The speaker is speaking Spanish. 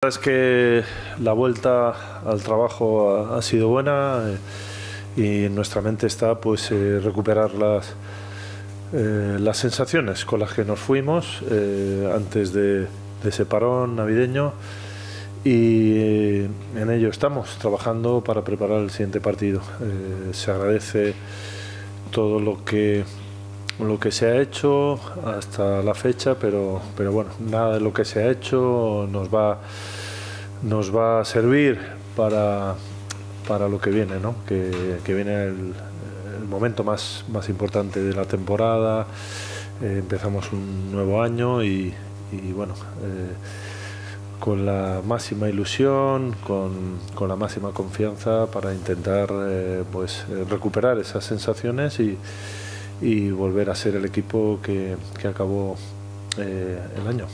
La verdad es que la vuelta al trabajo ha, sido buena eh, y en nuestra mente está pues eh, recuperar las, eh, las sensaciones con las que nos fuimos antes de, ese parón navideño y en ello estamos trabajando para preparar el siguiente partido. Se agradece todo lo que lo que se ha hecho hasta la fecha, pero, pero bueno, nada de lo que se ha hecho nos va, nos va a servir para, para lo que viene, ¿no? que, que viene el, momento más, más importante de la temporada, eh, empezamos un nuevo año y, y bueno, eh, con la máxima ilusión, con, con, la máxima confianza para intentar eh, pues, recuperar esas sensaciones y, y volver a ser el equipo que, que acabó eh, el año.